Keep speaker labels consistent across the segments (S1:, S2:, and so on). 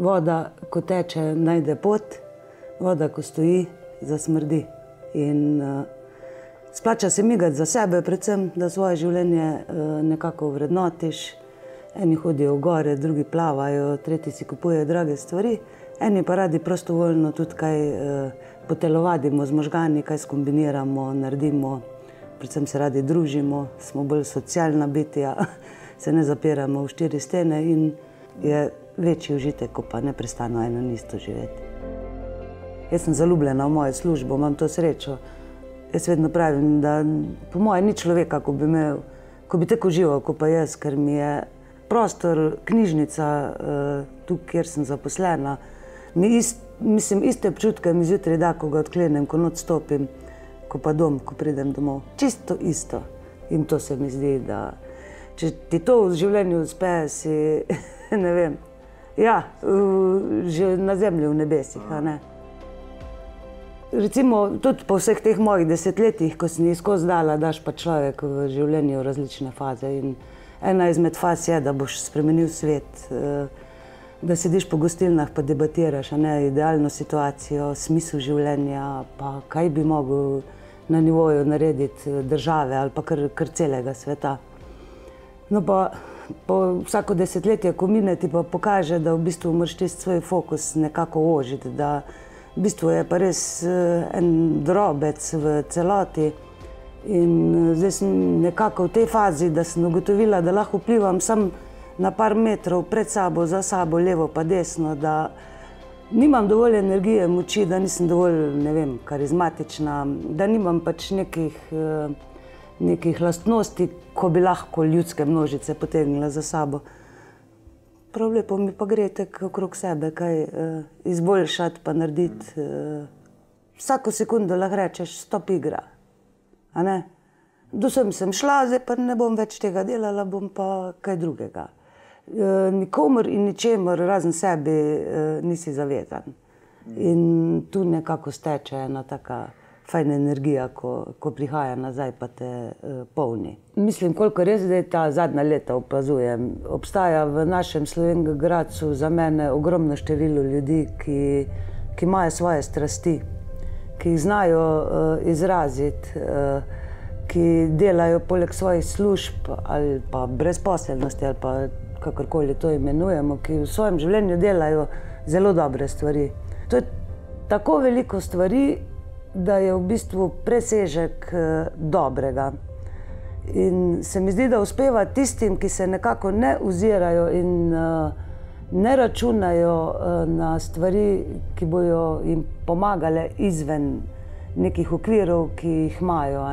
S1: Voda, ko teče, najde pot, voda, ko stoji, zasmrdi. In uh, splača se migati za sebe, predvsem, da svoje življenje uh, nekako vrednotiš. Eni hodijo v gore, drugi plavajo, tretji si kupujejo drage stvari, eni pa radi prostovoljno tudi kaj uh, potelovadimo z možgani, kaj skombiniramo, naredimo. Predvsem se radi družimo, smo bolj socialna bitja, se ne zapiramo v štiri stene in je večji užitek, kot pa neprestano eno in isto živeti. Jaz sem zaljubljena v mojo službo, imam to srečo. Jaz vedno pravim, da po mojem ni človeka, ko bi, imel, ko bi tako živel, kot pa jaz, ker mi je prostor, knjižnica, uh, tu, kjer sem zaposlena. Mi ist, mislim, iste občutke mi zjutraj da, ko ga odklenem, ko noč stopim, ko pa dom, ko pridem domov. Čisto isto. In to se mi zdi, da če ti to v življenju uspe, si ne vem. Ja, že na zemlji, v nebesih. Recimo, tudi po vseh teh mojih desetletjih, ko sem jih skozi dala, daš pa človek v življenju različne faze. In ena izmed faz je, da boš spremenil svet, eh, da sediš po gostilnah in debatiraš ne, idealno situacijo, smisel življenja, pa kaj bi mogel na nivoju narediti države ali pa kar, kar celega sveta. No, pa po vsako desetletje, ko mine, ti pa pokaže, da v bistvu moraš ti svoj fokus nekako ožiti. Da v bistvu je pa res eh, en drobec v celoti. In eh, zdaj sem nekako v tej fazi, da sem ugotovila, da lahko vplivam samo na par metrov pred sabo, za sabo, levo pa desno. Da nimam dovolj energije, moči, da nisem dovolj vem, karizmatična, da nimam pač nekih. Uh, nekih lastnosti, ko bi lahko ljudske množice potegnile za sabo. Prav lepo mi pa gre tako okrog sebe, kaj uh, izboljšati, pa narediti. Uh, vsako sekundo lahko rečeš, stop igra. Do sem, sem šla, zdaj pa ne bom več tega delala, bom pa kaj drugega. Uh, nikomor in ničemor, razen sebi, uh, nisi zavezan. In tu nekako steče ena taka fajna energija, ko, ko prihaja nazaj, pa te uh, polni. Mislim, koliko res zdaj ta zadnja leta opazujem. Obstaja v našem slovenskem gradu za mene ogromno število ljudi, ki, ki imajo svoje strasti, ki jih znajo uh, izraziti, uh, ki delajo poleg svojih služb ali pa brezposelnosti ali pa kakorkoli to imenujemo, ki v svojem življenju delajo zelo dobre stvari. To je tako veliko stvari, da je v bistvu presežek uh, dobrega. In se mi zdi, da uspeva tistim, ki se nekako ne ozirajo in uh, ne računajo uh, na stvari, ki bodo jim pomagale izven nekih okvirov, ki jih imajo.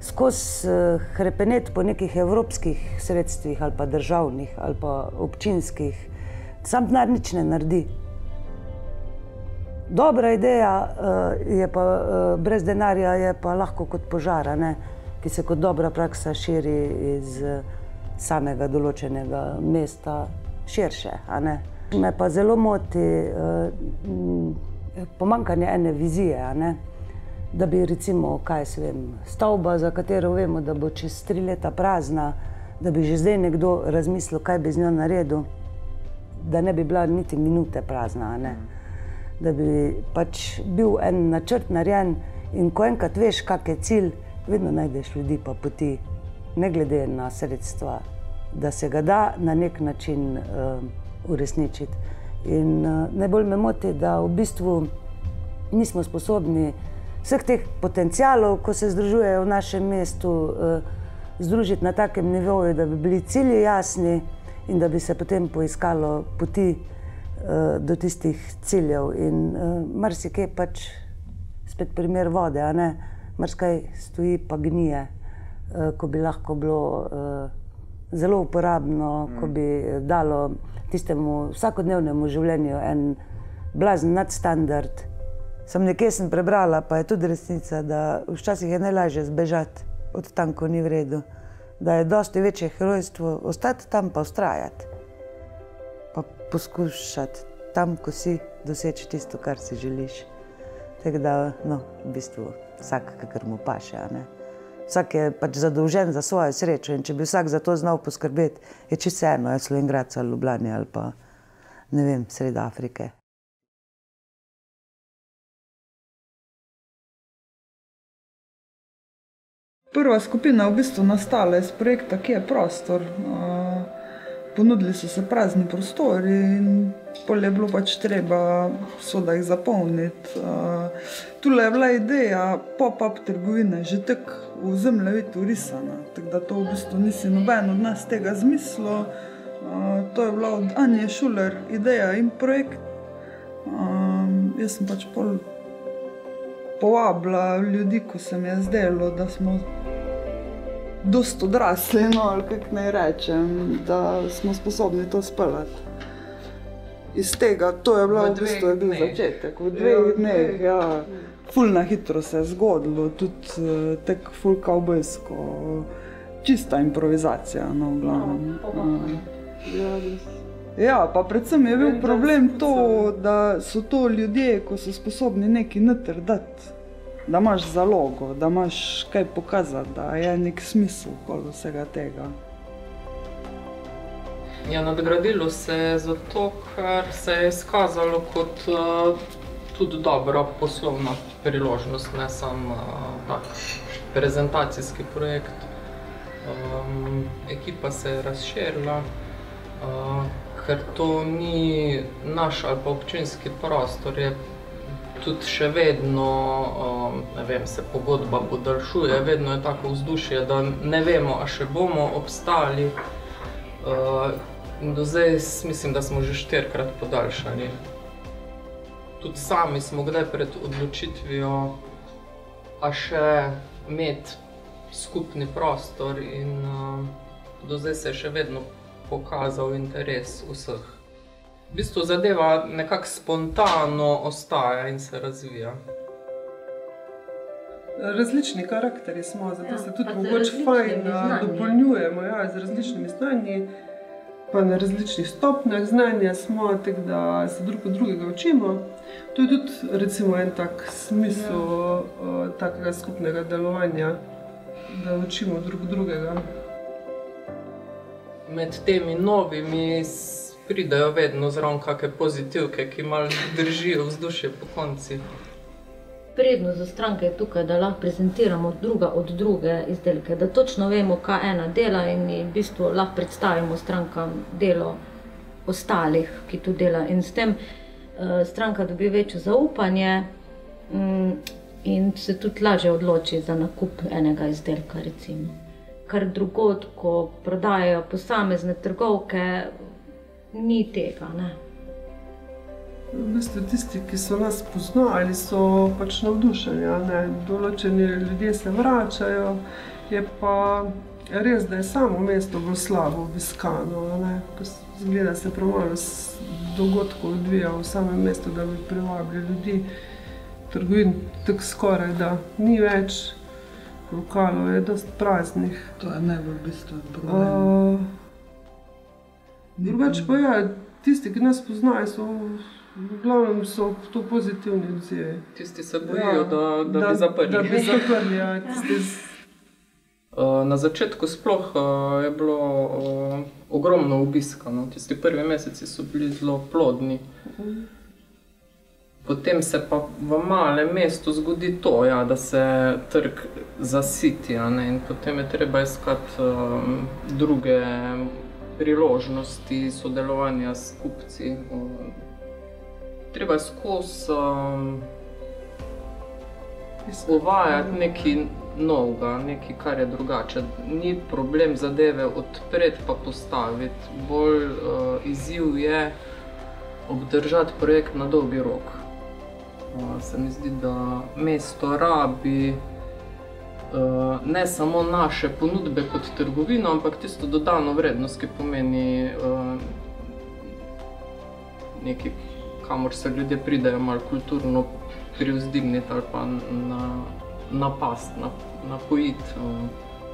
S1: Skozi uh, hrepenet po nekih evropskih sredstvih, ali pa državnih, ali pa občinskih, sam denar nič ne naredi. Dobra ideja uh, je pa uh, brez denarja, je pa lahko kot požar, ki se kot dobra praksa širi iz uh, samega določenega mesta širše. Me pa zelo moti pomankanje ene vizije. Da bi recimo, kaj se vem, stavba, za katero vemo, da bo čez tri leta prazna, da bi že zdaj nekdo razmislil, kaj bi z njo naredil, da ne bi bila niti minute prazna. Ne? Da bi pač bil en načrt narejen. In ko enkrat veš, kak je cilj, vedno najdeš ljudi pa poti, ne glede na sredstva, da se ga da na nek način uh, uresničiti. In uh, najbolj me moti, da v bistvu nismo sposobni vseh teh potencijalov, ko se združujejo v našem mestu, uh, združiti na takem nivoju, da bi bili cilji jasni in da bi se potem poiskalo poti. Eh, do tistih ciljev. In uh, marsikaj pač, spet primer vode, a ne, marsikaj stoji pa gnije, uh, ko bi lahko bilo uh, zelo uporabno, mm. ko bi dalo tistemu vsakodnevnemu življenju en blazen nadstandard. Sem nekje sem prebrala, pa je tudi resnica, da včasih je najlažje zbežati od tam, ko ni v redu. Da je dosti večje herojstvo ostati tam pa ustrajati poskušati tam, ko si, doseči tisto, kar si želiš. Tako da, no, v bistvu, vsak, kar mu paše. Vsak je pač zadolžen za svojo srečo in če bi vsak za to znal poskrbeti, je čisto vseeno, je Slovengrad ali Ljubljana ali pa ne vem, sredi Afrike.
S2: Prva skupina je v bistvu nastala iz projekta, ki je prostor. Uh, ponudili so se prazni prostori in pol je bilo pač treba soda jih zapolniti. Uh, tule je bila ideja pop-up trgovine, že tako v zemljevidu urisana. Tako da to v bistvu nisi noben od nas tega zmislil. Uh, to je bila od Anja Šuler ideja in projekt. Um, jaz sem pač pol povabila ljudi, ko se mi je zdelo, da smo dosta odrasli, no, ali kako naj rečem, da smo sposobni to speljati. Iz tega, to je bilo v bistvu bil začetek, v dveh ja, dneh. Ja. Fulna hitro se je zgodilo, tudi uh, tako fulka obojsko, čista improvizacija. No, uh, ja, pa predvsem je bil problem to, da so to ljudje, ko so sposobni nekaj natrdati da imaš zalogo, da imaš kaj pokazati, da je nek smisel vsega tega.
S3: Ja, nadgradilo se je zato, ker se je izkazalo kot uh, tudi dobra poslovna priložnost, ne samo uh, prezentacijski projekt. Um, ekipa se je razširila, uh, ker to ni naš ali pa občinski prostor, je tudi še vedno um, vem, se pogodba podaljšuje, vedno je tako vzdušje, da ne vemo, ali še bomo obstali. Uh, do zdaj mislim, da smo že štirikrat podaljšani. Tudi sami smo kdaj pred odločitvijo, a še imeti skupni prostor, in uh, do zdaj se je še vedno pokazal interes vseh v bistvu zadeva nekako spontano ostaja in se razvija.
S2: Različni karakteri smo, zato ja, se tudi mogoče fajn dopolnjujemo ja, z različnimi znanji, pa na različnih stopnjah znanja smo, tako da se drug od drugega učimo. To je tudi recimo, en tak smisel ja. takega skupnega delovanja, da učimo drug drugega.
S3: Med temi novimi pridejo vedno zraven kakšne pozitivke, ki malo držijo vzdušje po konci.
S4: Prednost za stranke je tukaj, da lahko prezentiramo druga od druge izdelke, da točno vemo, kaj ena dela in v bistvu lahko predstavimo strankam delo ostalih, ki tu dela. In s tem uh, stranka dobi večjo zaupanje um, in se tudi lažje odloči za nakup enega izdelka. Recimo. Kar drugod, ko prodajajo posamezne trgovke, ni tega. Ne.
S2: V bistvu tisti, ki so nas poznali, so pač navdušeni. Določeni ljudje se vračajo, je pa res, da je samo mesto bolj slabo obiskano. Zgleda se premalo dogodkov odvija v samem mestu, da bi privabili ljudi. Trgovin tako skoraj da ni več, lokalov je dosti praznih.
S1: To je najbolj bistveno problem. Uh,
S2: Drugače pa ja, tisti, ki nas poznajo, so v glavnem so to pozitivni odzivi.
S3: Tisti se bojijo, ja, da, da, da bi zaprli.
S2: Da bi zaprli ja,
S3: Na začetku sploh je bilo ogromno obiska. No. Tisti prvi meseci so bili zelo plodni. Potem se pa v malem mestu zgodi to, ja, da se trg zasiti, in potem je treba iskati um, druge priložnosti sodelovanja s kupci. Treba skozi um, uvajati nekaj novega, nekaj, kar je drugače. Ni problem zadeve odpreti pa postaviti, bolj uh, izziv je obdržati projekt na dolgi rok. Uh, se mi zdi, da mesto rabi. Eh, ne samo naše ponudbe kot trgovino, ampak tisto dodano vrednost, ki pomeni uh, nekaj, kamor se ljudje pridejo malo kulturno privzdigniti ali pa na, na past, na. Uh,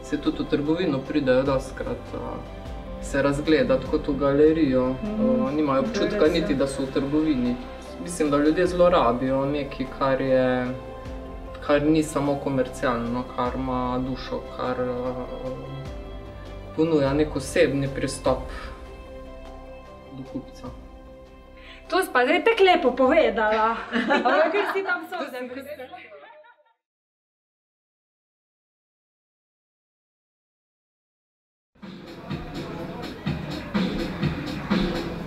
S3: se tudi v trgovino pridejo doskrat. Se razgledati kot v galerijo, uh, nimajo občutka, niti da so v trgovini. Mislim, da ljudje zelo rabijo nekaj, kar je kar ni samo komercialno, kar ima dušo, kar uh, ponuja nek osebni pristop do kupca.
S5: To si pa zdaj tako lepo povedala. Ampak ker si tam sozen.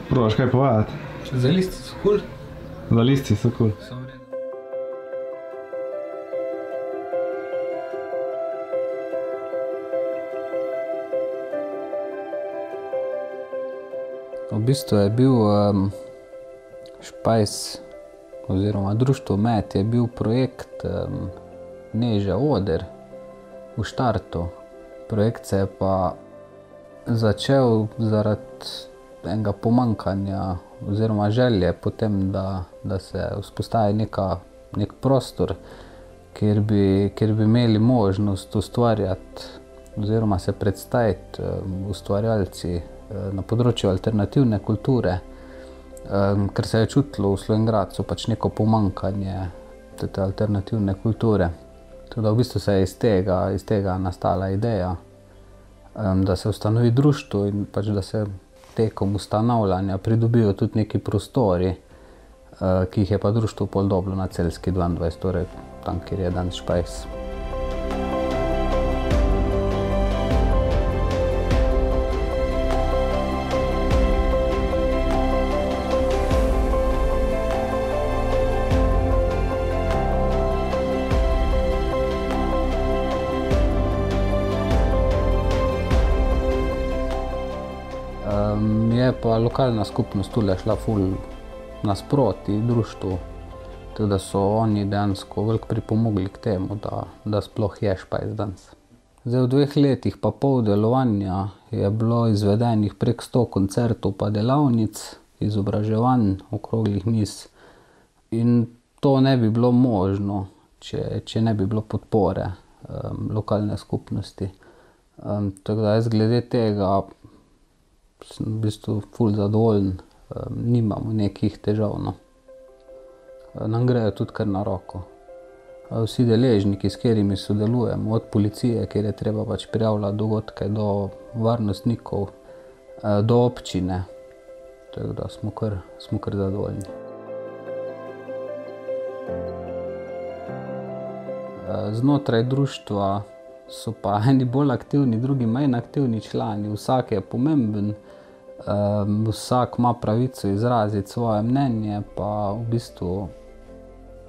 S6: Probaš kaj povedati?
S7: Za listi so kul.
S6: Za listi so kul.
S7: So v bistvu je bil um, Špajs oziroma Društvo Met je bil projekt um, Neža Oder v štartu. Projekt se je pa začel zaradi enega pomankanja oziroma želje potem, da, da se vzpostavi neka, nek prostor, kjer bi, kjer bi imeli možnost ustvarjati oziroma se predstaviti um, ustvarjalci na področju alternativne kulture, ker se je čutilo v Slovenki pač neko pomankanje te, te alternativne kulture. Tudi v bistvu se je iz tega, iz tega nastala ideja, da se ustanovi društvo in pač da se tekom ustanavljanja pridobijo tudi neki prostori, uh, ki jih je pa društvo pol dobro na celski 22, torej tam, kjer je danes Špajs. Lokalna skupnost tu šla ful nasproti društvu, tako da so oni dejansko veliko pripomogli k temu, da, da sploh je špajs danes. Zdaj, v dveh letih pa pol delovanja je bilo izvedenih prek 100 koncertov pa delavnic, izobraževanj, okroglih miz. In to ne bi bilo možno, če, če ne bi bilo podpore um, lokalne skupnosti. Um, tako da jaz glede tega sem v bistvu ful zadovoljen, nimamo nekih težav. No. Nam grejo tudi kar na roko. Vsi deležniki, s katerimi sodelujemo, od policije, kjer je treba pač prijavljati dogodke, do varnostnikov, do občine, tako da smo kar, smo kar zadovoljni. Znotraj društva so pa eni bolj aktivni, drugi manj aktivni člani, vsak je pomemben, vsak ima pravico izraziti svoje mnenje, pa v bistvu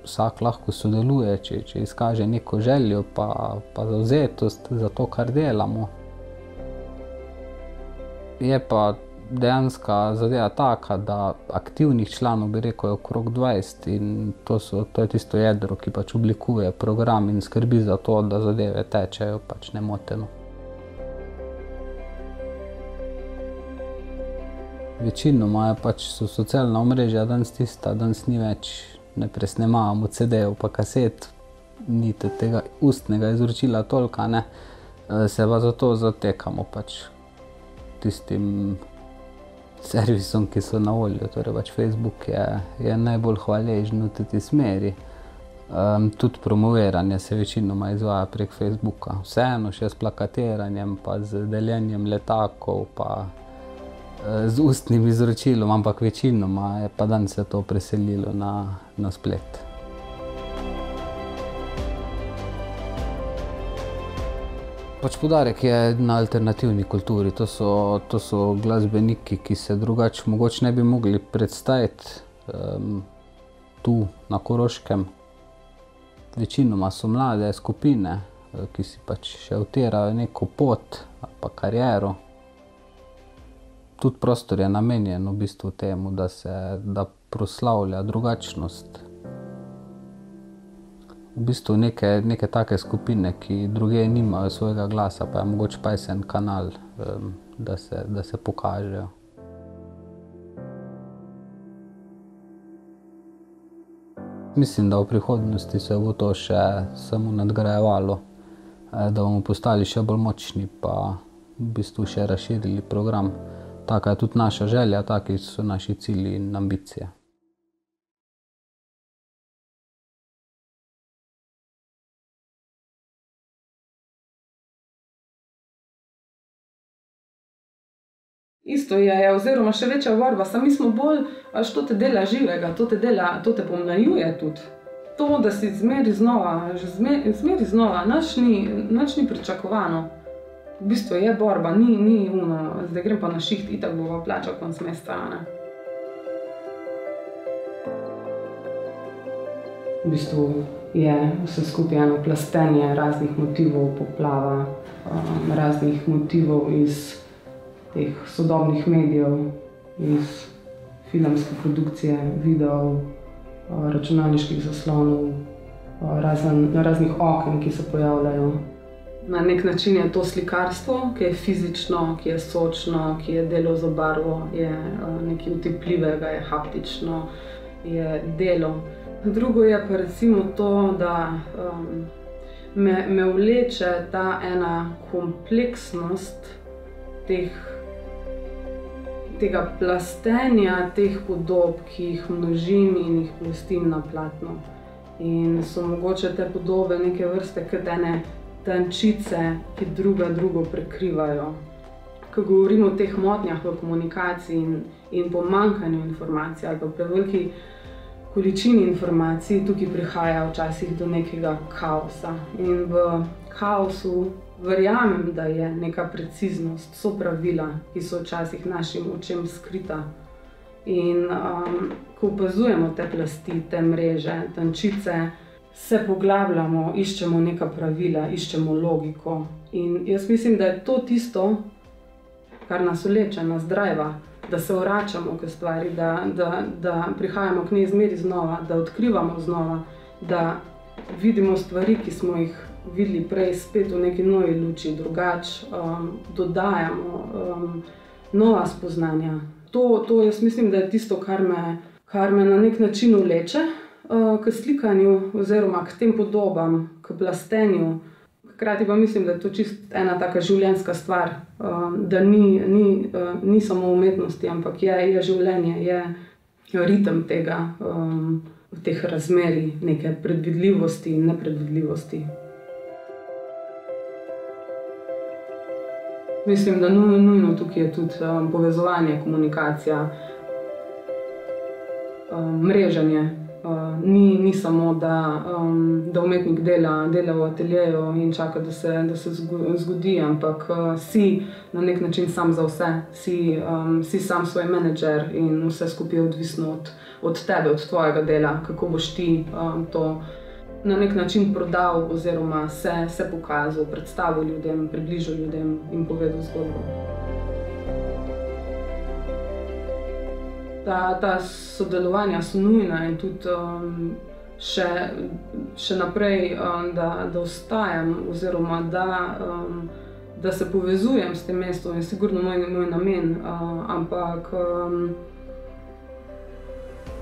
S7: vsak lahko sodeluje, če, če izkaže neko željo, pa, pa zauzetost za to, kar delamo. Je pa dejansko zadeva taka, da aktivnih članov bi rekel je okrog 20 in to, so, to je tisto jedro, ki pač oblikuje program in skrbi za to, da zadeve tečejo pač nemoteno. Večinoma je pač so socialna omrežja danes tista, danes ni več, ne presnemavamo CD-jev pa kaset, ni tega ustnega izročila toliko, ne, se pa zato zatekamo pač tistim servisom, ki so na voljo. Torej, pač Facebook je, je najbolj hvaležen v tej smeri. Um, tudi promoviranje se večinoma izvaja prek Facebooka, vseeno še s plakatiranjem, pa z deljenjem letakov, pa z ustnim izročilom, ampak večinoma je pa danes se to preselilo na, na splet. Pač podarek je na alternativni kulturi. To so, to so glasbeniki, ki se drugače mogoče ne bi mogli predstaviti um, tu na Koroškem. Večinoma so mlade skupine, ki si pač še utirajo neko pot ali pa kariero. Tudi prostor je namenjen v bistvu temu, da se da proslavlja drugačnost v bistvu neke, neke take skupine, ki druge nimajo svojega glasa, pa je mogoče pa en kanal, um, da, se, da se pokažejo. Mislim, da v prihodnosti se bo to še samo nadgrajevalo, da bomo postali še bolj močni, pa v bistvu še razširili program. Taka je tudi naša želja, taki so naši cilji in ambicije.
S8: Isto je, oziroma še večja borba, samo mi smo bolj, až to te dela živega, to te, dela, to te pomlajuje tudi. To, da si zmeri znova, zmeri, zmeri znova, nič ni, ni pričakovano. V bistvu je borba, ni, ni uno, zdaj grem pa na šiht, itak bo plačal konc meseca. Ne? V bistvu je vse skupaj eno plastenje raznih motivov, poplava, um, raznih motivov iz teh sodobnih medijev, iz filmske produkcije, videov, uh, računalniških zaslonov, uh, razen, raznih oken, ki se pojavljajo. Na nek način je to slikarstvo, ki je fizično, ki je sočno, ki je delo za barvo, je uh, nekaj utepljivega, je haptično, je delo. Drugo je pa recimo to, da um, me, me vleče ta ena kompleksnost teh, tega plastenja, teh podob, ki jih množim in jih pustim na platno. In so mogoče te podobe neke vrste kot ene tančice, ki druga drugo prekrivajo. Ko govorimo o teh motnjah v komunikaciji in, in pomankanju informacij ali pa preveliki količini informacij, tukaj prihaja včasih do nekega kaosa. In v kaosu verjamem, da je neka preciznost, so pravila, ki so včasih našim očem skrita. In um, ko opazujemo te plasti, te mreže, tančice, se poglabljamo, iščemo neka pravila, iščemo logiko. In jaz mislim, da je to tisto, kar nas uleče, nas zdrava da se vračamo k stvari, da, da, da prihajamo k njej zmeri znova, da odkrivamo znova, da vidimo stvari, ki smo jih videli prej, spet v neki novi luči, drugače um, dodajamo um, nova spoznanja. To, to jaz mislim, da je tisto, kar me, kar me na nek način uleče k slikanju, oziroma k tem podobam, k plastenju. Hkrati pa mislim, da je to čist ena taka življenjska stvar, um, da ni, ni, uh, ni samo umetnosti, ampak je, je življenje, je ritem tega, teh razmerij, neke predvidljivosti in nepredvidljivosti. Mislim, da nujno, nujno tukaj je tudi um, povezovanje, komunikacija, um, mreženje. Uh, ni, ni samo, da, um, da umetnik dela, dela v ateljeju in čaka, da se, da se zgodi, ampak uh, si na nek način sam za vse, si, um, si sam svoj menedžer in vse skupaj je odvisno od, od tebe, od tvojega dela, kako boš ti um, to na nek način prodal, oziroma se, se pokazal, predstavil ljudem, približal ljudem in povedal zgodbo. Ta, ta sodelovanja so nujna in tudi um, še, še naprej, um, da, da ostajam, oziroma da, um, da se povezujem s tem mestom, je sigurno moj, moj namen. Uh, ampak um,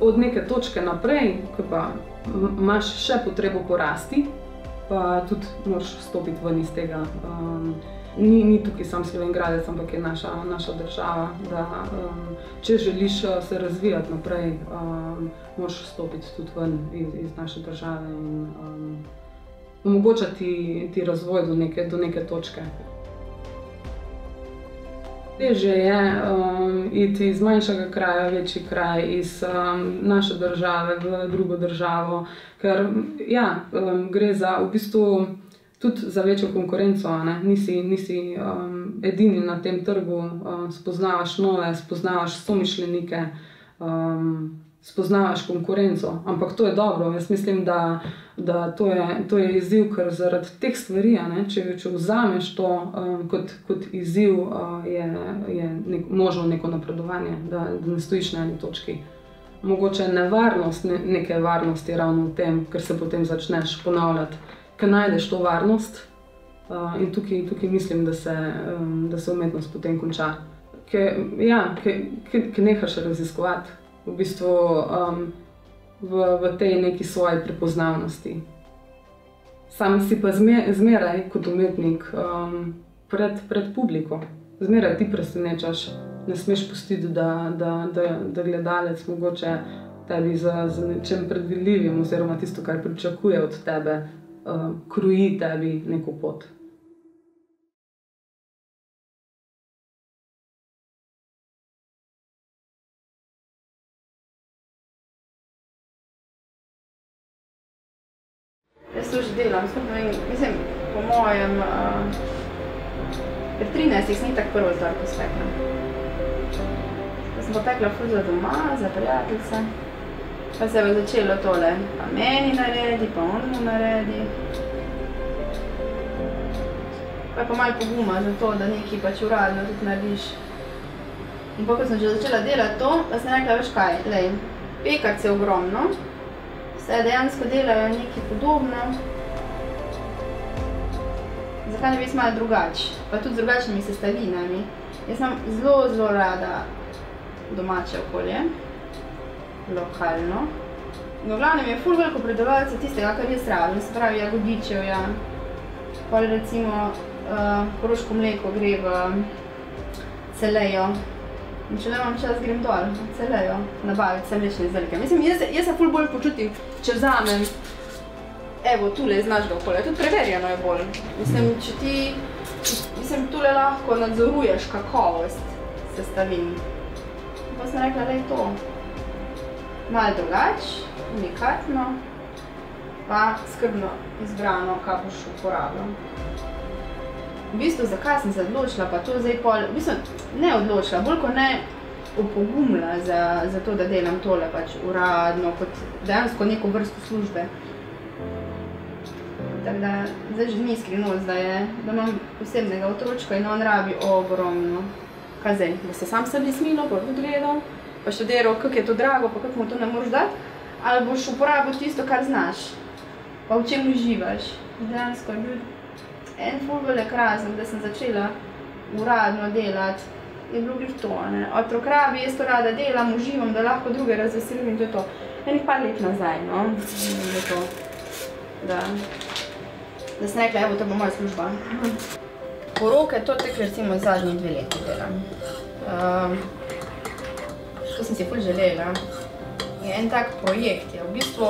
S8: od neke točke naprej, ko pa imaš še potrebo porasti, pa tudi moraš stopiti ven iz tega. Um, ni, ni tukaj samo Slovenijo, ampak je naša, naša država. Da, um, če želiš uh, se razvijati naprej, um, moraš stopiti tudi ven iz, iz naše države in um, omogočati ti razvoj do neke, do neke točke. Teže je um, iti iz manjšega kraja v večji kraj, iz um, naše države v drugo državo, ker ja, um, gre za v bistvu tudi za večjo konkurenco. Ne? Nisi, nisi um, edini na tem trgu, um, spoznavaš nove, spoznavaš somišljenike, um, spoznavaš konkurenco. Ampak to je dobro. Jaz mislim, da, da to, je, to je izziv, ker zaradi teh stvari, ne? če, če vzameš to um, kot, kot izziv, uh, je, je nek, možno neko napredovanje, da, da ne stojiš na eni točki. Mogoče nevarnost ne, neke varnosti ravno v tem, ker se potem začneš ponavljati ki najdeš to varnost. Uh, in tukaj, tukaj mislim, da se, um, da se umetnost potem konča. Ki ja, nehaš raziskovati v, bistvu, um, v, v tej neki svoji prepoznavnosti. Sam si pa zmeraj kot umetnik um, pred, pred publiko, zmeraj ti presenečaš. Ne smeš pustiti, da, da, da, da gledalec mogoče tebi za, za nečem predvidljivim, oziroma tisto, kar pričakuje od tebe, um, kroji tebi neko pot.
S9: Jaz to že delam, skupno in mislim, po mojem, uh, pri 13 ni tako prvo zdaj, ko spekam. Jaz sem potekla ful za doma, za prijateljice. Pa se je začelo tole, pa meni naredi, pa on mu naredi. Pa je pa malo poguma za to, da nekaj pač uradno tudi narediš. In pa ko sem že začela delati to, pa sem rekla, veš kaj, lej, pekarc je ogromno, vse dejansko delajo nekaj podobno. Zakaj ne bi malo drugače, pa tudi z drugačnimi sestavinami. Jaz imam zelo, zelo rada domače okolje, lokalno. In v glavnem je ful veliko predelovalcev tistega, kar jaz rabim, se pravi jagodičevja, pa recimo uh, koroško mleko gre v celejo. In če nemam čas, grem dol, celejo, nabaviti vse mlečne izdelke. Mislim, jaz, jaz se ful bolj počutim, če vzamem, evo, tule iz našega okolja, tudi preverjeno je bolj. Mislim, če ti, mislim, tule lahko nadzoruješ kakovost sestavin. Pa sem rekla, da je to malo drugače, unikatno, pa skrbno izbrano, kaj boš uporabljal. V bistvu, zakaj sem se odločila, pa to zdaj pol, v bistvu ne odločila, bolj kot ne opogumila za, za to, da delam tole pač uradno, kot dejansko neko vrsto službe. Tako da zdaj že ni skrivnost, da, je, da imam posebnega otročka in on rabi ogromno. Kaj zdaj, da se sam sebi smilo, pa tudi gledal, pa študiral, kako je to drago, pa kako mu to ne moreš dati, ali boš uporabil tisto, kar znaš, pa v čem uživaš. Dejansko je bil en ful velik razlog, da sem začela uradno delati, je bilo glih to, ne. Otrok rabi, jaz to rada delam, uživam, da lahko druge razveselim in to je to. Enih par let nazaj, no, je to, da, da sem rekla, evo, to bo moja služba. Poroke, to tek recimo zadnji dve leti delam. Um, to sem si ful želela. Je en tak projekt, je v bistvu,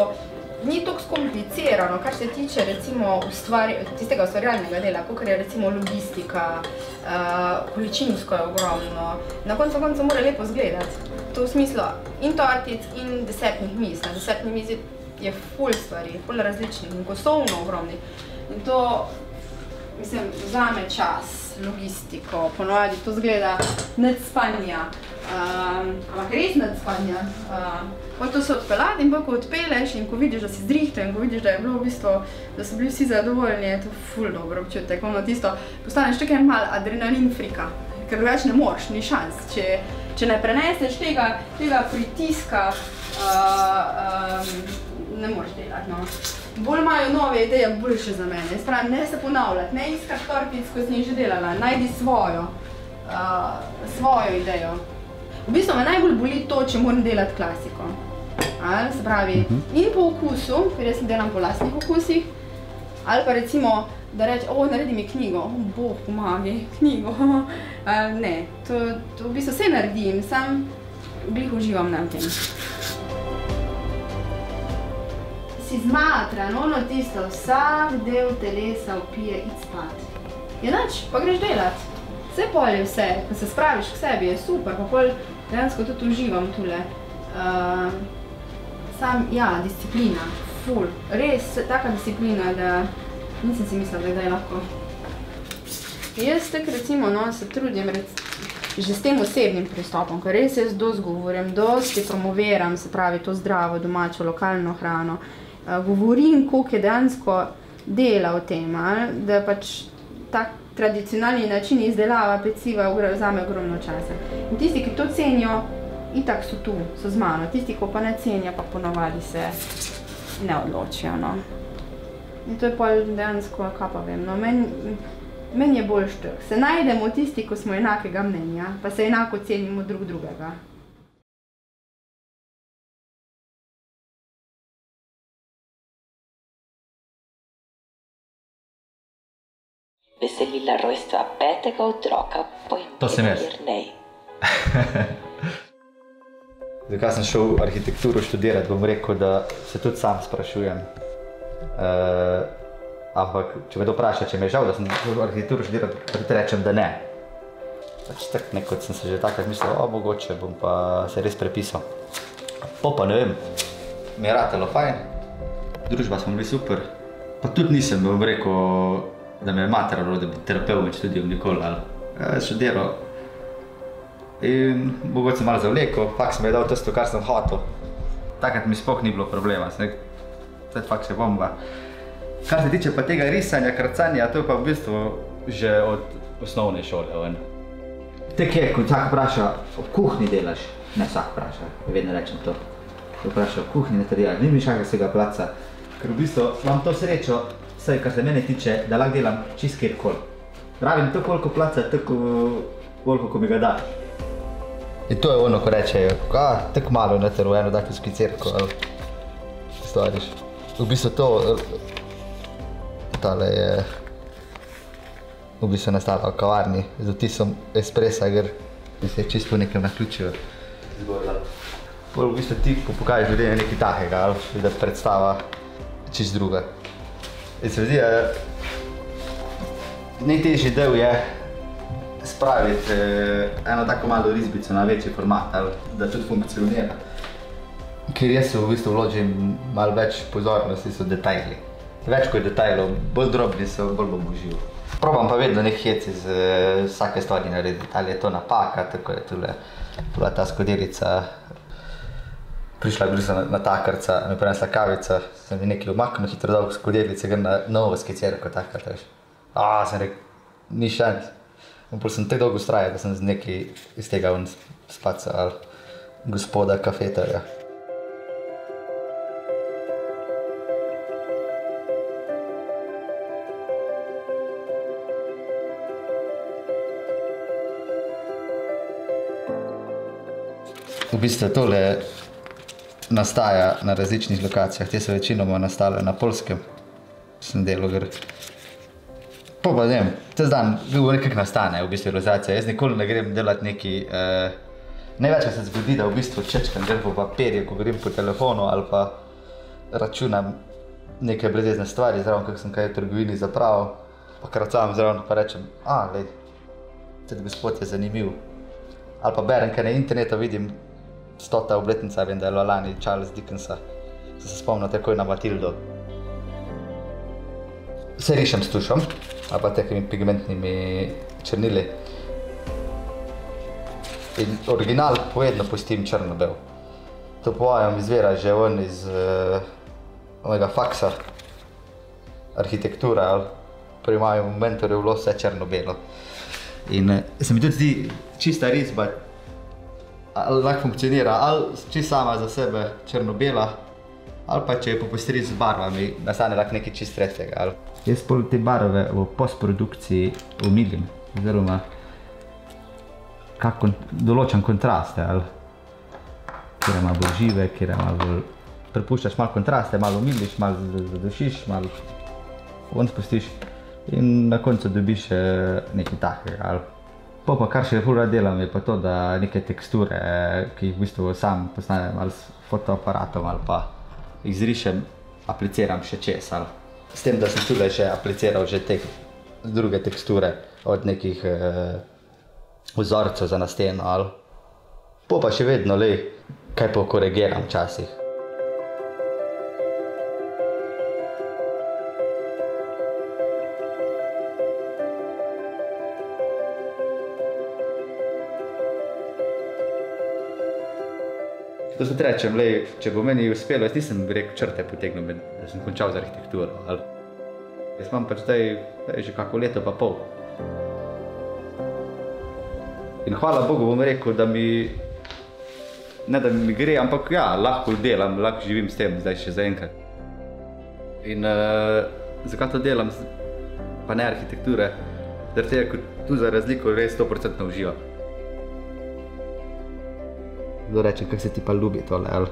S9: ni tako skomplicirano, kar se tiče recimo ustvari, tistega ustvarjalnega dela, kot je recimo logistika, uh, količinsko je ogromno. Na koncu konca mora lepo izgledati. To v smislu in tortic in desertnih miz. Na desertni mizi je ful stvari, ful različnih in kosovno ogromnih. In to, mislim, vzame čas, logistiko, ponovadi to zgleda nad spanja. Um, ampak res nad spanja. Um, pa to se odpeljati in pa ko odpeleš in ko vidiš, da si zrihtel in ko vidiš, da je bilo v bistvu, da so bili vsi zadovoljni, je to ful dobro občutek. Ono tisto, postaneš tako en mal adrenalin frika, ker drugače ne moreš, ni šans. Če, če ne preneseš tega, tega pritiska, uh, um, ne moreš delati. No. Bolj imajo nove ideje, boljše za mene. Spravim, ne se ponavljati, ne iskati tortic, ko si že delala, najdi svojo, uh, svojo idejo. V bistvu me najbolj boli to, če moram delati klasiko. Ali, se pravi, in po okusu, ker jaz delam po lastnih okusih, ali pa recimo, da reče, o, naredi mi knjigo, o, Bog pomagi, knjigo. Uh, ne, to, to v bistvu vse naredim, sam glih uživam na tem. Si zmatran, ono tisto, vsak del telesa upije, id spat. Je nič, pa greš delat. Vse pol je vse, ko se spraviš k sebi, je super, pa pol dejansko tudi uživam tule. Uh, sam, ja, disciplina, ful, res taka disciplina, da nisem si mislila, da je kdaj lahko. Jaz tako recimo, no, se trudim rec, že s tem osebnim pristopom, ker res jaz dosti govorim, dosti promoviram, se pravi, to zdravo, domačo, lokalno hrano. Uh, govorim, koliko je dejansko dela v tem, ali, da pač tak tradicionalni način izdelava peciva vzame ogromno časa. In tisti, ki to cenijo, itak so tu, so z mano. Tisti, ki pa ne cenijo, pa ponovadi se ne odločijo. No. In to je pa dejansko, kaj pa vem, no, meni men je bolj štrk. Se najdemo tisti, ko smo enakega mnenja, pa se enako cenimo drug drugega.
S10: Veselila rojstva petega otroka po
S11: To sem jaz. Zakaj sem šel arhitekturo študirati, bom rekel, da se tudi sam sprašujem. Uh, ampak, če me vpraša, če mi je žal, da sem šel arhitekturo študirati, rečem, da ne. Pač tako nekod sem se že takrat mislil, o, mogoče bom pa se res prepisal. Po pa ne vem, mi je ratelo fajn, družba smo bili super, Pa tudi nisem bom rekel, da me je mater ali da bi terapevt študiral nikoli. ali. Ja, študiral. In mogoče sem malo zavlekel, faks mi je dal tisto, kar sem hotel. Takrat mi sploh ni bilo problema, sem rekel, to je faks je bomba. Kar se tiče pa tega risanja, krcanja, to je pa v bistvu že od osnovne šole. ven. Tek je, ko vsak vpraša, v kuhinji delaš, ne vsak vpraša, vedno rečem to. Ko vpraša, v kuhinji ne delaš, ni mi šaka se ga placa. Ker v bistvu imam to srečo, vsaj kar se mene tiče, da lahko delam čist kjerkoli. Rabim to, koliko placa, tako koliko, ko mi ga daš. In to je ono, ko rečejo, tako malo na teru, eno tako skicirko, ali stvariš. V bistvu to, eh, tale je v bistvu nastala v kavarni z vtisom espresa, ker bi se čisto po nekem naključju zgodila. Pol v bistvu ti, pokažeš ljudem nekaj takega, ali da predstava čist druga. In se mi zdi, da najtežji del je spraviti eh, eno tako malo risbico na večji format, ali da tudi funkcionira. Ker jaz v bistvu vložim malo več pozornosti, so detajli. Več kot detajlov, bolj drobni so, bolj bom užival. Probam pa vedno nek hec iz eh, vsake stvari narediti, ali je to napaka, tako je bila ta skodelica. Prišla je blizu natakarca, mi je prinesla kavica, sem ji nekaj umaknil, hitro dal v skodelice, gre na novo skicirko, tako da veš. A, sem rekel, ni šans. In pol sem tako dolgo ustrajal, da sem z nekaj iz tega ven spacal gospoda kafetarja. V bistvu tole nastaja na različnih lokacijah, te so večinoma nastale na Polskem, sem delal, ker Pa pa ne te dan nekako nastane v bistvu ilustracija. Jaz nikoli ne grem delati neki. Uh, največkrat se zgodi, da v bistvu čečkam gre po papirju, ko grem po telefonu ali pa računam neke brezvezne stvari, zraven kak sem kaj v trgovini zapravil, pa kracam zraven pa rečem, a, lej, tudi gospod je zanimiv. Ali pa berem kaj na internetu, vidim stota obletnica, vem, da je bila lani Charles Dickensa, sem se spomnil takoj na Matildo. Se rišem s tušom, ali pa takimi pigmentnimi črnili. In original povedno pustim črno-bel. To povajam izvira že ven iz uh, mojega faksa, arhitektura, ali pri mojem mentorju bilo vse črno-belo. In uh, se mi tudi zdi čista risba, ali lahko funkcionira, ali čisto sama za sebe črno-bela, ali pa če je popustri z barvami, nastane lahko nekaj čist tretjega. Ali. Jaz pol te barve v postprodukciji umilim, oziroma kako določam kontraste, ali kjer ima bolj žive, kjer ima bolj... Prepuščaš malo kontraste, malo umiliš, malo zadušiš, malo ven spustiš in na koncu dobiš eh, nekaj takega. Ali. Po pa kar še ful rad delam je pa to, da neke teksture, ki jih v bistvu sam poznajem ali s fotoaparatom ali pa izrišem, apliciram še čez. Ali. S tem, da sem tudi še apliciral že te druge teksture, od nekih eh, vzorcev za na steno. Ali. Po pa še vedno le, kaj pa korigiram včasih. To se rečem, lej, če bo meni uspelo, jaz nisem rekel črte potegnil, da sem končal z arhitekturo. Ali. Jaz imam pač zdaj že kako leto pa pol. In hvala Bogu bom rekel, da mi, ne da mi gre, ampak ja, lahko delam, lahko živim s tem zdaj še zaenkrat. In uh, zakaj to delam, pa ne arhitekture, zaradi tega, ker tu za razliko res 100% uživam. Da rečem, kako se ti pa ljubi tole, ali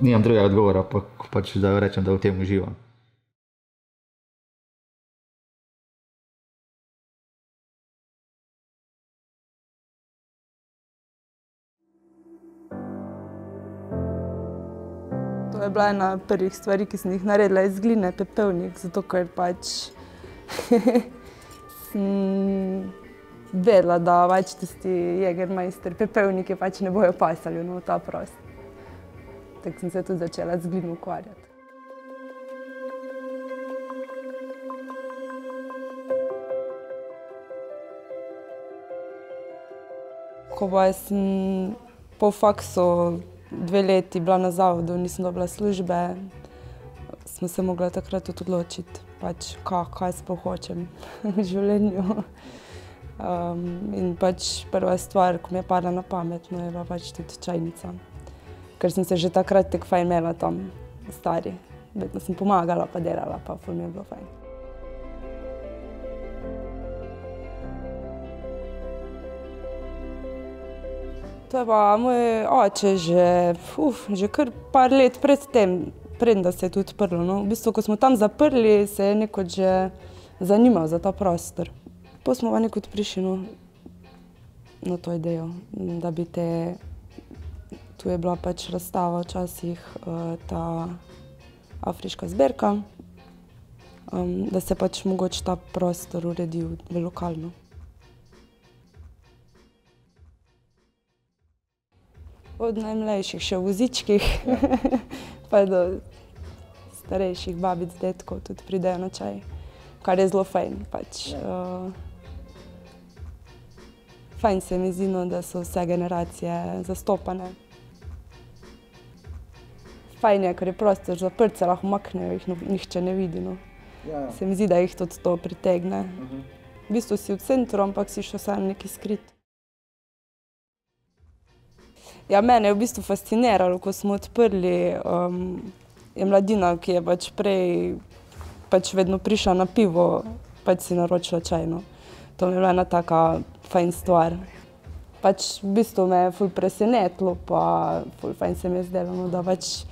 S11: nimam drugega odgovora, pa pač da rečem, da v tem uživam.
S12: To je bila ena prvih stvari, ki sem jih naredila iz gline, pepelnik, zato ker pač vedela, da pač tisti jegermajster, pepevniki pač ne bojo pasali v no, ta prost. Tako sem se tudi začela z glino ukvarjati. Ko pa sem po faksu dve leti bila na zavodu, nisem dobila službe, smo se mogli takrat tudi odločiti, pač kaj, kaj sploh hočem v življenju. Um, in pač prva stvar, ko mi je padla na pamet, no, je bila pač tudi čajnica. Ker sem se že takrat tako fajn imela tam, stari. Vedno sem pomagala, pa delala, pa ful mi je bilo fajn. To je pa moj oče že, uf, že kar par let pred tem, preden da se je tudi odprlo. No. V bistvu, ko smo tam zaprli, se je neko že zanimal za ta prostor. Potem smo pa nekod prišli no, na to idejo, da bi te, tu je bila pač razstava včasih uh, ta afriška zbirka, um, da se pač mogoče ta prostor uredi v, lokalno. Od najmlajših še v vozičkih, pa do starejših babic, dedkov tudi pridejo na čaj, kar je zelo fajn. Pač, uh, fajn se mi zdi, no, da so vse generacije zastopane. Fajn je, ker je prostor zaprt, se lahko umaknejo, jih no, nihče ne vidi. No.
S13: Ja.
S12: Se mi zdi, da jih tudi to pritegne. V bistvu si v centru, ampak si še vseeno neki skrit. Ja, mene je v bistvu fasciniralo, ko smo odprli, um, je mladina, ki je pač prej pač vedno prišla na pivo, pač si naročila čajno. To mi je bila ena taka fajn stvar. Pač v bistvu me je ful presenetilo, pa ful fajn se mi je zdelo, no, da pač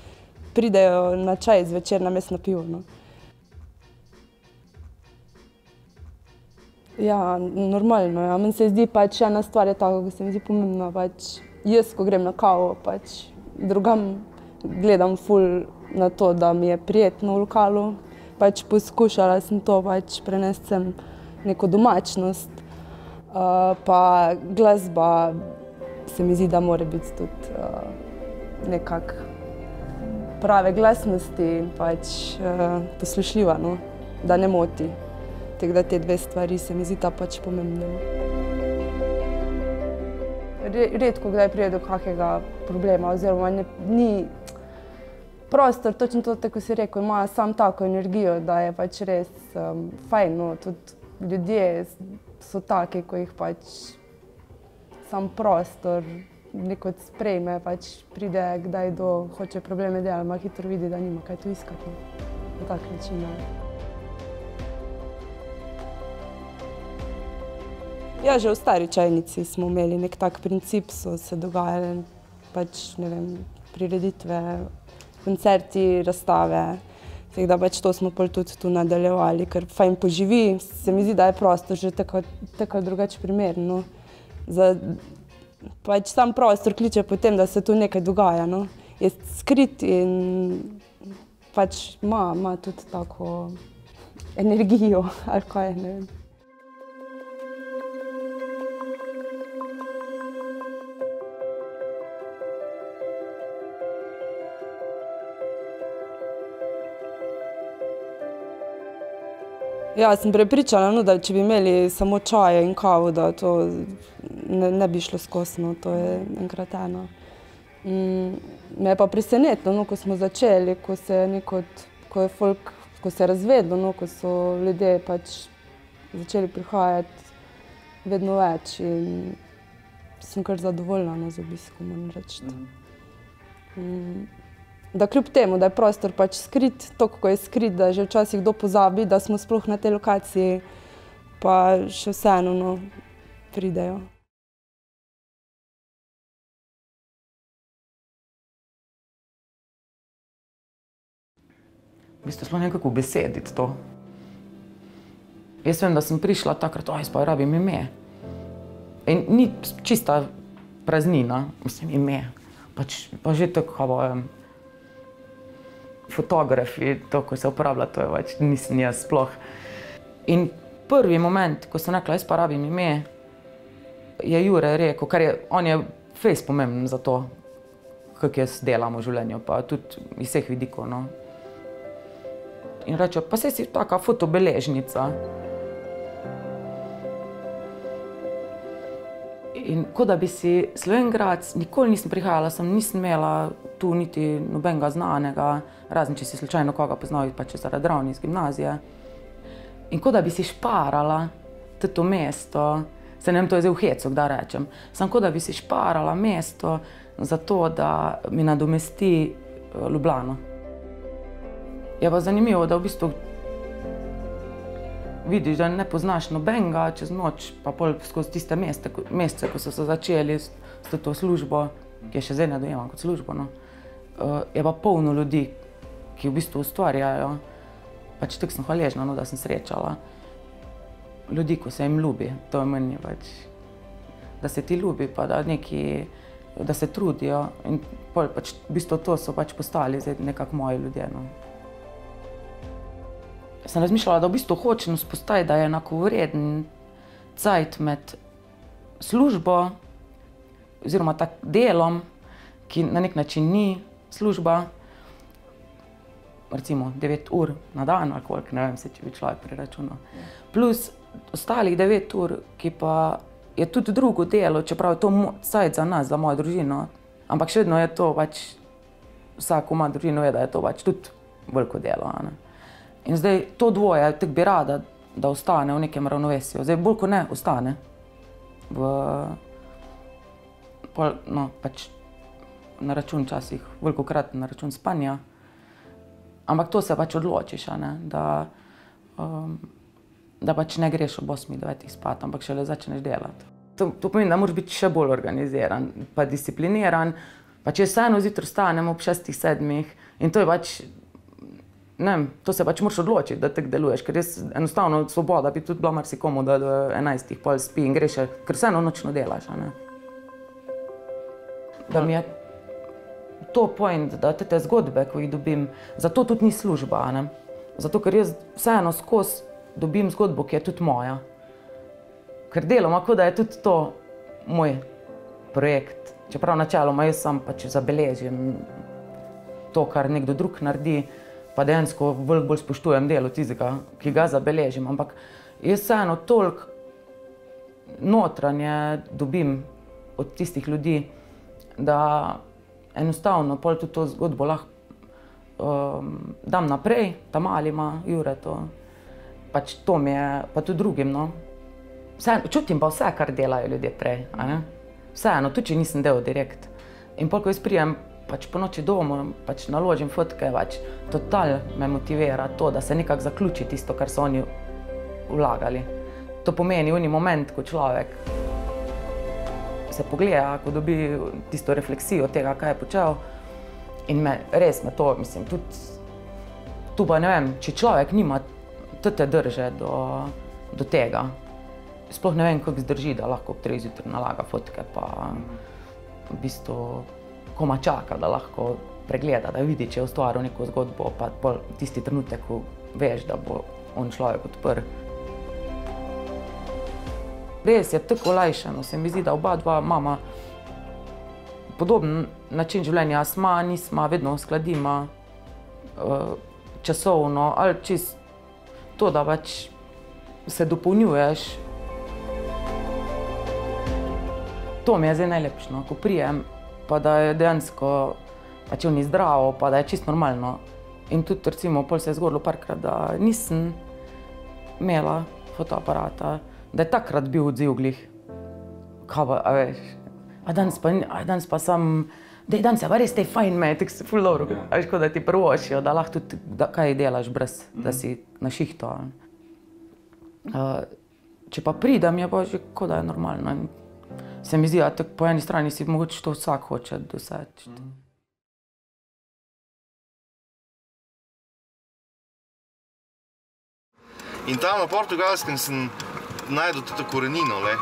S12: pridejo na čaj zvečer na pivo. No. Ja, normalno. Ja. Meni se zdi pač ena stvar je taka, ki se mi zdi pomembna. Pač jaz, ko grem na kavo, pač drugam gledam ful na to, da mi je prijetno v lokalu. Pač poskušala sem to pač prenesti sem neko domačnost. Uh, pa glasba se mi zdi, da mora biti tudi uh, nekako prave glasnosti in pač uh, poslušljiva, no? da ne moti. Tako da te dve stvari se mi zdi ta pač pomembna. Re, redko kdaj pride do kakega problema oziroma ne, ni prostor, točno to, tako si rekel, ima sam tako energijo, da je pač res um, fajn, no, tudi ljudje so taki, ko jih pač sam prostor neko sprejme, pač pride kdaj do, hoče probleme delati, malo hitro vidi, da nima kaj tu iskati. no. Na tak način. Ja. Ja, že v stari čajnici smo imeli nek tak princip, so se dogajale pač, ne vem, prireditve, koncerti, razstave. Tako da pač to smo pol tudi tu nadaljevali, ker fajn poživi, se mi zdi, da je prostor že tako, tako drugače primeren. No. Pač sam prostor kliče po tem, da se tu nekaj dogaja. No. Je skrit in pač ima tudi tako energijo ali kaj, ne vem. Ja, sem prepričana, no, da če bi imeli samo čaj in kavo, da to ne, ne bi šlo skozi, no, to je enkrat eno. Mm, me je pa presenetilo, no, ko smo začeli, ko se je nekod, ko je folk, ko se je razvedlo, no, ko so ljudje pač začeli prihajati vedno več in sem kar zadovoljna no, z obiskom, moram reči. Mm, da kljub temu, da je prostor pač skrit, toliko ko je skrit, da že včasih kdo pozabi, da smo sploh na tej lokaciji, pa še vseeno no, pridejo.
S14: V bistvu smo nekako besediti to. Jaz vem, da sem prišla takrat, oj, pa rabim ime. In ni čista praznina, mislim, ime. Pač, pa že tako, fotografi, to, ko se uporablja, to je pač nisem jaz sploh. In prvi moment, ko sem rekla, jaz pa rabim ime, je Jure rekel, ker je, on je fejs pomemben za to, kako jaz delam v življenju, pa tudi iz vseh vidikov. No. In reče, pa saj si taka fotobeležnica. In kot da bi si Slovengrad, nikoli nisem prihajala, sem nisem imela tu niti nobenega znanega, razen če si slučajno koga poznal, pa če zaradi ravni iz gimnazije. In kot da bi si šparala to mesto, se ne vem, to je zdaj v hecu, da rečem, sem kot da bi si šparala mesto za to, da mi nadomesti eh, Ljubljano. Je pa zanimivo, da v bistvu vidiš, da ne poznaš nobenega čez noč, pa pol skozi tiste meste, mesece, ko so se začeli s, s to službo, ki je še zdaj ne dojemam kot službo. No. Uh, je pa polno ljudi, ki v bistvu ustvarjajo. Pač tako sem hvaležna, no, da sem srečala ljudi, ko se jim ljubi. To je meni pač, da se ti ljubi, pa da, neki, da se trudijo. In pol pač v bistvu to so pač postali zdaj nekako moji ljudje. No sem razmišljala, da v bistvu hočem vzpostaviti, da je enakovreden cajt med službo oziroma tak delom, ki na nek način ni služba, recimo 9 ur na dan ali koliko, ne vem se, če bi človek preračunal, plus ostalih 9 ur, ki pa je tudi drugo delo, čeprav je to cajt za nas, za mojo družino, ampak še vedno je to pač, vsak ima družino, ve, da je to pač tudi veliko delo. In zdaj to dvoje, tako bi rada, da ostane v nekem ravnovesju. Zdaj bolj kot ne, ostane. V, pol, no, pač na račun časih, veliko krat na račun spanja. Ampak to se pač odločiš, ne, da, um, da pač ne greš ob 8-9 spat, ampak šele začneš delati. To, to pomeni, da moraš biti še bolj organiziran, pa discipliniran. Pa če vseeno zjutraj vstanem ob 6-7 in to je pač ne, to se pač moraš odločiti, da tako deluješ, ker res enostavno svoboda bi tudi bila marsikomu, da do 11. pol spi in greš, ker vseeno nočno delaš. Da mi je to point, da te, te zgodbe, ko jih dobim, zato tudi ni služba. Ne? Zato, ker jaz vseeno skozi dobim zgodbo, ki je tudi moja. Ker deloma, kot da je tudi to moj projekt. Čeprav načeloma jaz sam pač zabeležim to, kar nekdo drug naredi pa dejansko bolj, bolj spoštujem delo tistega, ki ga zabeležim. Ampak jaz vseeno toliko notranje dobim od tistih ljudi, da enostavno pol tudi to zgodbo lahko um, dam naprej, tam ali ima Jure to. Pač to mi je, pa tudi drugim. No. Vse, čutim pa vse, kar delajo ljudje prej. Vseeno, tudi če nisem del direkt. In pol, ko jaz prijem pač po noči doma, pač naložim fotke, pač total me motivira to, da se nekako zaključi tisto, kar so oni vlagali. To pomeni unji moment, ko človek se pogleda, ko dobi tisto refleksijo tega, kaj je počel. In me, res me to, mislim, tudi tu pa ne vem, če človek nima te drže do, do tega, sploh ne vem, kako zdrži, da lahko ob 3 zjutraj nalaga fotke, pa v bistvu koma čaka, da lahko pregleda, da vidi, če je ustvaril neko zgodbo, pa tisti trenutek, ko veš, da bo on človek odprl. Res je tako lajšano, se mi zdi, da oba dva mama podoben način življenja, sma, nisma, vedno uskladima uh, časovno ali čist to, da pač se dopolnjuješ. To mi je zdaj najlepše, no, ko prijem pa da je dejansko pač ni zdravo, pa da je čisto normalno. In tudi, recimo, pol se je zgodilo parkrat, da nisem imela fotoaparata, da je takrat bil odziv glih. Kaj a veš? A danes pa, a danes pa sem, da je danes pa res te fajn me, tako se full dobro, a veš, kot da ti prvošijo, da lahko tudi, da kaj delaš brez, da si na šihto. Uh, če pa pridem, je pa že kot da je normalno se mi zdi, da po eni strani si mogoče to vsak hoče doseči. Mm.
S13: In tam na portugalskem sem najdel tudi korenino, le,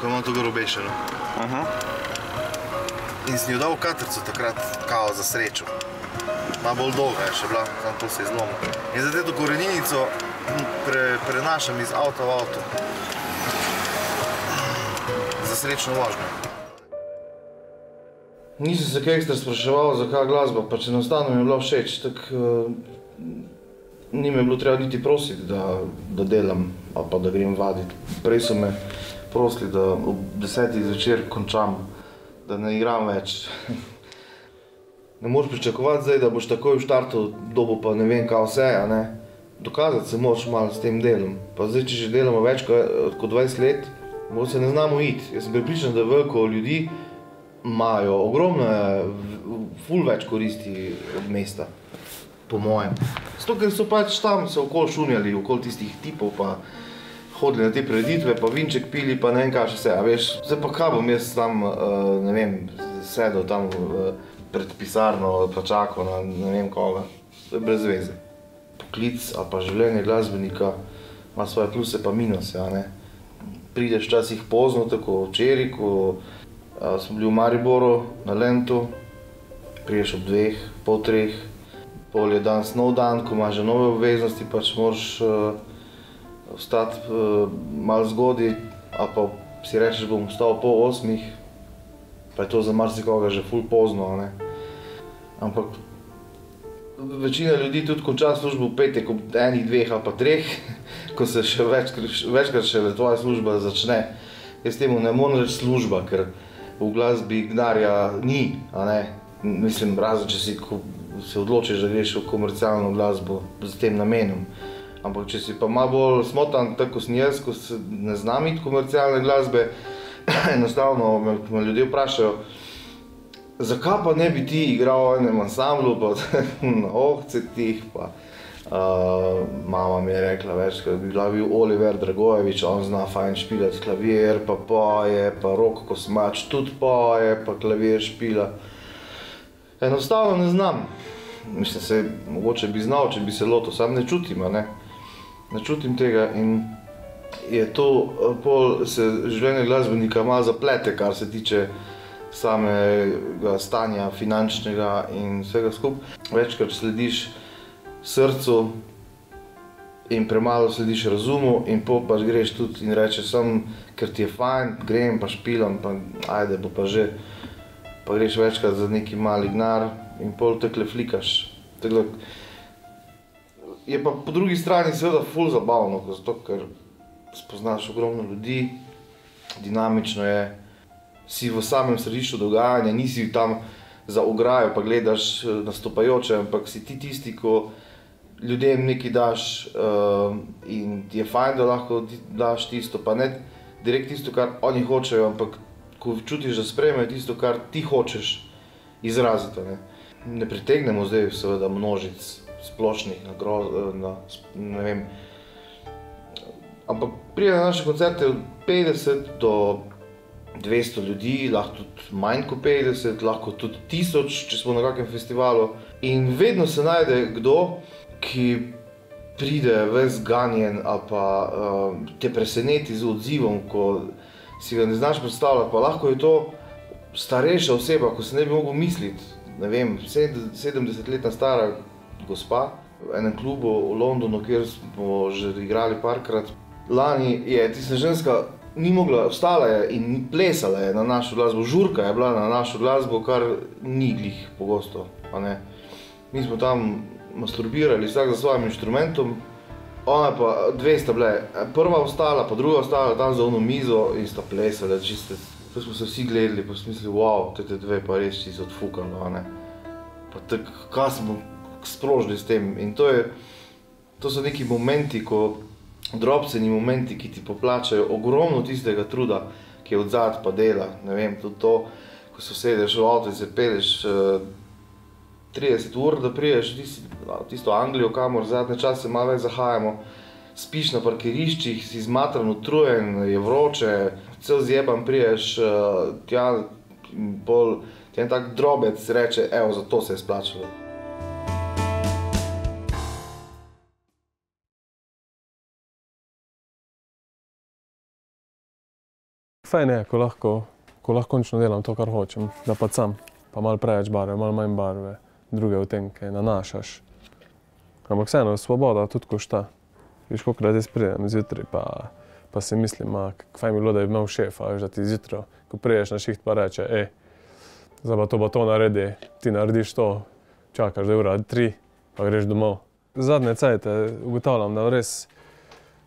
S13: ko imam to gorobešeno. -huh. In sem jo dal v katrco takrat, kao za srečo. Ma bolj dolga je še bila, tam to se je zlomil. In zdaj to koreninico pre, prenašam iz avta v avto srečno vožnjo. Nisem se kaj ekstra spraševal, zakaj glasba, pač enostavno mi je bila všeč. Tak, uh, ni me bilo treba niti prositi, da, da delam ali pa da grem vaditi. Prej so me prosili, da ob desetih zvečer končam, da ne igram več. Ne moreš pričakovati zdaj, da boš takoj v štartu dobil pa ne vem kaj vse, a ne. Dokazati se moraš malo s tem delom. Pa zdaj, če že delamo več kot kot 20 let, mogoče se ne znamo iti. Jaz sem prepričan, da veliko ljudi imajo ogromno, ful več koristi od mesta, po mojem. Zato, ker so pač tam se okoli šunjali, okoli tistih tipov, pa hodili na te prireditve, pa vinček pili, pa ne vem kaj še vse, a veš. Zdaj pa kaj bom jaz tam, eh, ne vem, sedel tam eh, pred pisarno, pa čakal na ne vem koga. To je brez veze. Poklic ali pa življenje glasbenika ima svoje pluse pa minuse, a ne. Prideš včasih pozno, tako včeraj, ko a, smo bili v Mariboru na Lentu, prideš ob dveh, pol treh, pol je danes nov dan, ko imaš že nove obveznosti, pač moraš uh, vstati uh, malo zgodaj, ali pa si rečeš, bom vstal pol osmih, pa je to za marsikoga že ful pozno, ne. Ampak večina ljudi tudi konča službo v petek ob enih, dveh ali pa treh, ko se še večkrat, večkrat šele tvoja služba začne. Jaz temu ne morem reči služba, ker v glasbi denarja ni. Mislim, razen če si se odločiš, da greš v komercialno glasbo s tem namenom. Ampak če si pa malo bolj smotan, tako sem jaz, ko se ne znam iti komercialne glasbe, enostavno me, me ljudje vprašajo, zakaj pa ne bi ti igral v enem ansamblu, pa na ohcetih, pa uh, mama mi je rekla večkrat, da bi bila bil Oliver Dragojevič, on zna fajn špilati klavir, pa poje, pa Rok Kosmač tudi poje, pa klavir špila. Enostavno ne znam. Mislim, se mogoče bi znal, če bi se lotil, sam ne čutim, ne. Ne čutim tega in je to, pol se življenje glasbenika malo zaplete, kar se tiče samega stanja finančnega in vsega skupaj. Večkrat slediš srcu in premalo slediš razumu in pol pač greš tudi in rečeš samo, ker ti je fajn, grem pa špilam, pa ajde bo pa že. Pa greš večkrat za neki mali denar in pol takole flikaš. Tako da je pa po drugi strani seveda ful zabavno, zato ker spoznaš ogromno ljudi, dinamično je, si v samem središču dogajanja, nisi tam za ograjo pa gledaš nastopajoče, ampak si ti tisti, ko ljudem nekaj daš uh, in ti je fajn, da lahko daš tisto, pa ne direkt tisto, kar oni hočejo, ampak ko čutiš, da sprejmejo tisto, kar ti hočeš izraziti. Ne, ne pritegnemo zdaj seveda množic splošnih nagrod, na, ne vem, ampak pride na naše koncerte od 50 do 200 ljudi, lahko tudi manj kot 50, lahko tudi 1000, če smo na kakem festivalu. In vedno se najde kdo, ki pride ves ganjen ali pa uh, te preseneti z odzivom, ko si ga ne znaš predstavljati, pa lahko je to starejša oseba, ko se ne bi mogel misliti. Ne vem, 70-letna stara gospa v enem klubu v Londonu, kjer smo že igrali parkrat. Lani je tista ženska ni mogla, vstala je in plesala je na našo glasbo, žurka je bila na našo glasbo, kar ni glih pogosto. Mi smo tam masturbirali vsak za svojim inštrumentom, ona pa dve sta bile, prva vstala, pa druga vstala tam za ono mizo in sta plesala čiste. Pa smo se vsi gledali, pa smo mislili, wow, te te dve pa res čisto odfukano, ne. Pa tako, kaj smo sprožili s tem in to je, to so neki momenti, ko, drobceni momenti, ki ti poplačajo ogromno tistega truda, ki je odzad pa dela, ne vem, tudi to, ko se usedeš v avto in se peleš uh, 30 ur, da priješ v tisto Anglijo, kamor zadnje čase malo več zahajamo, spiš na parkiriščih, si zmatran, utrujen, je vroče, cel zjeban priješ uh, tja in pol ti en tak drobec reče, evo, zato se je splačalo.
S6: Fajn je, ko lahko, ko lahko končno delam to, kar hočem, da pa sam, pa malo preveč barve, malo manj barve, druge odtenke nanašaš. Ampak vseeno, svoboda tudi košta. Viš, kolikokrat jaz pridem zjutraj, pa, pa si mislim, ma, fajn bi bilo, da bi imel šefa, veš, da ti zjutraj, ko priješ na šiht, pa reče, ej, zdaj pa to pa to naredi, ti narediš to, čakaš, da je ura tri, pa greš domov. Zadnje cajte ugotavljam, da res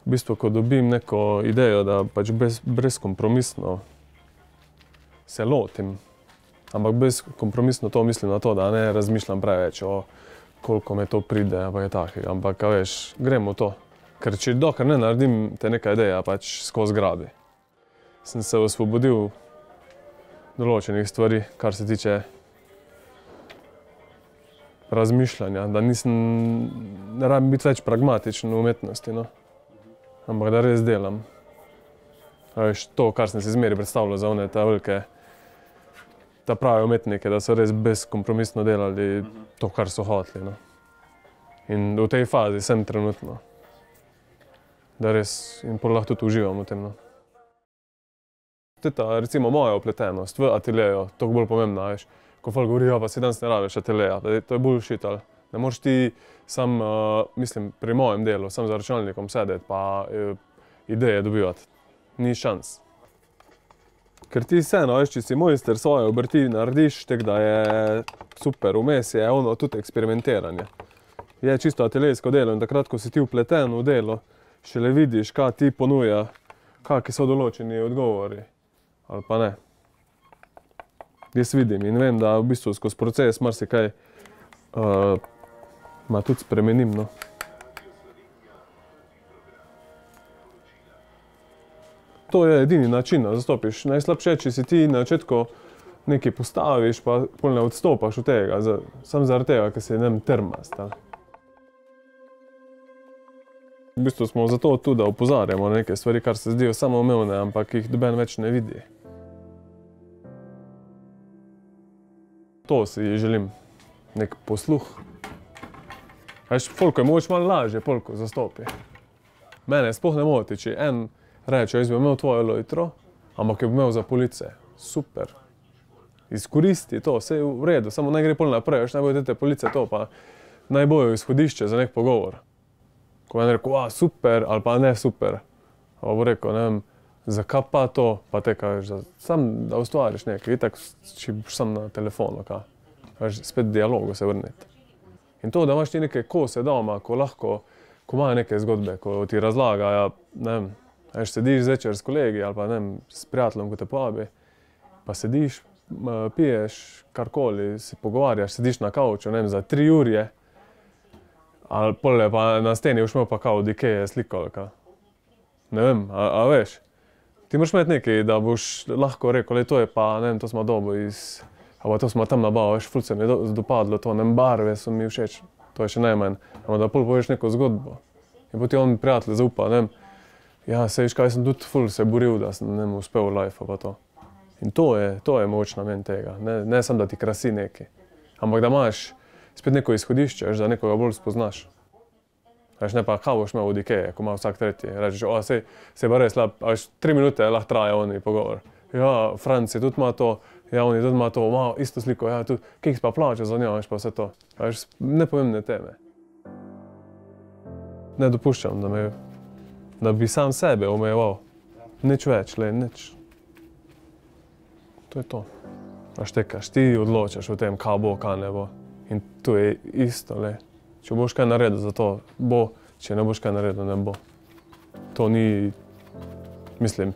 S6: v bistvu, ko dobim neko idejo, da pač brez, brezkompromisno se lotim, ampak brezkompromisno to mislim na to, da ne razmišljam preveč o koliko me to pride, pa je takega, ampak veš, gremo to. Ker če dokler ne naredim te neka ideja, pač skozi grabi. Sem se osvobodil določenih stvari, kar se tiče razmišljanja, da nisem, ne rabim biti več pragmatičen v umetnosti, no. Ampak da res delam. Veš, to, kar sem si zmeri predstavljal za one ta velike, ta pravi umetnike, da so res brezkompromisno delali to, kar so hoteli. No. In v tej fazi sem trenutno, da res in pol lahko tudi uživam v tem. No. Tudi ta, recimo moja opletenost v ateljeju, toliko bolj pomembna, veš. Ko folk govori, ja, pa si danes ne rabiš ateljeja, je- to je bullshit, ali ne moreš ti sam, uh, mislim, pri mojem delu, sam za računalnikom sedeti pa uh, ideje dobivati. Ni šans. Ker ti vseeno, veš, če si mojster svoje obrti narediš, tek da je super, vmes je ono tudi eksperimentiranje. Je čisto ateljejsko delo in takrat, ko si ti vpleten v delo, šele vidiš, kaj ti ponuja, kakšni so določeni odgovori ali pa ne. Jaz vidim in vem, da v bistvu skozi proces marsikaj uh, ma tudi spremenim. No. To je edini način, da zastopiš. Najslabše, če si ti na začetku nekaj postaviš, pa pol ne odstopaš od tega, za, samo zaradi tega, ker si ne vem, trmast. ali. V bistvu smo zato tu, da opozarjamo na neke stvari, kar se zdijo samoumevne, ampak jih noben več ne vidi. To si želim, nek posluh. Veš, folko je moč malo lažje, polko zastopi. Mene sploh ne moti, če en reče, jaz bi imel tvojo lojtro, ampak jo bi imel za police. Super. Izkoristi to, vse je v redu, samo naj gre pol naprej, veš, naj bojo te police to, pa naj bojo izhodišče za nek pogovor. Ko je rekel, a super, ali pa ne super. Pa bo rekel, ne vem, zakaj pa to, pa te kažeš, da, sam da ustvariš nekaj, itak, če boš sam na telefonu, ka. Veš, spet dialogu se vrniti. In to, da imaš ti neke kose doma, ko lahko, ko imajo neke zgodbe, ko ti razlagajo, ne vem, veš, sediš zvečer s kolegi ali pa ne vem, s prijateljem, ko te povabi, pa sediš, m, piješ karkoli, se pogovarjaš, sediš na kavču, ne vem, za tri urje, ali pol je pa na steni boš imel pa kao od Ikeje sliko ali ka. Ne vem, a, a veš. Ti moraš imeti nekaj, da boš lahko rekel, le to je pa, ne vem, to smo dobo iz, pa to smo tam nabavili, veš, ful se mi je do- dopadlo, to, vem, barve so mi všeč, to je še najmanj. Ampak da pol poveš neko zgodbo. In potem on prijatelj zaupa, ne vem, ja, se veš, kaj sem tudi ful se boril, da sem, ne vem, uspel v life, pa to. In to je, to je moč namen tega, ne, ne samo, da ti krasi nekaj, ampak da imaš spet neko izhodišče, da nekoga bolj spoznaš. Veš, ne pa, kaj boš imel od Ikeje, ko ima vsak tretji. Rečeš, o, sej, sej pa res slab, veš, tri minute lahko traja oni pogovor. Ja, Franci tudi ima to, ja, oni tudi ima to, ima isto sliko, ja, tudi Kings pa plača za njo, veš, pa vse to. Veš, nepomembne teme. Ne dopuščam, da, me, da bi sam sebe omejeval. Nič več, le, nič. To je to. A štekaš, ti odločaš o tem, kaj bo, kaj ne bo. In to je isto, le. Če boš kaj naredil za to, bo, če ne boš kaj naredil, ne bo. To ni, mislim,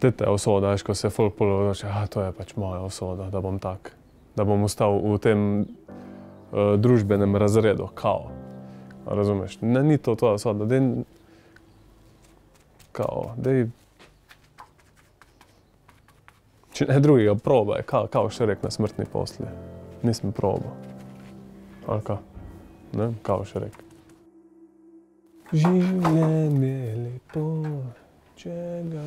S6: tete usoda, ko se folk pol odloči, ah, to je pač moja usoda, da bom tak, da bom ostal v tem uh, družbenem razredu, kao. Razumeš? Ne, ni to tvoja usoda, dej, kao, dej, če ne drugega, probaj, kao, kao še rek na smrtni posli. Nisem probal. Ali ka? Ne, kao še rek. Življenje je lepo, če ga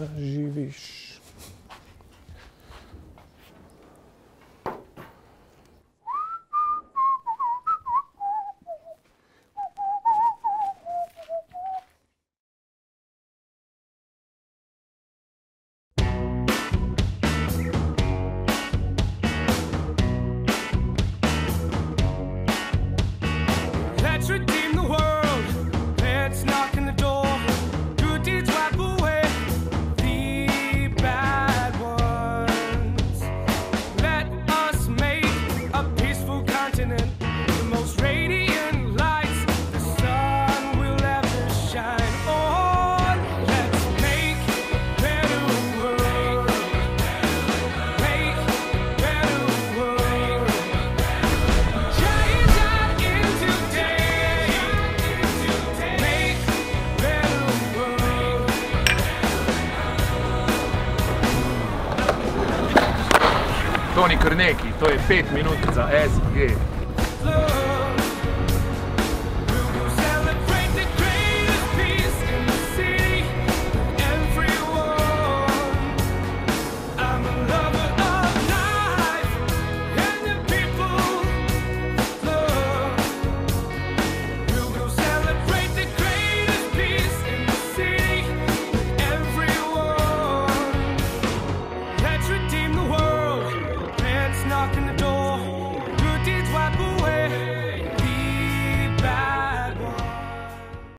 S15: to je pet minut za SG.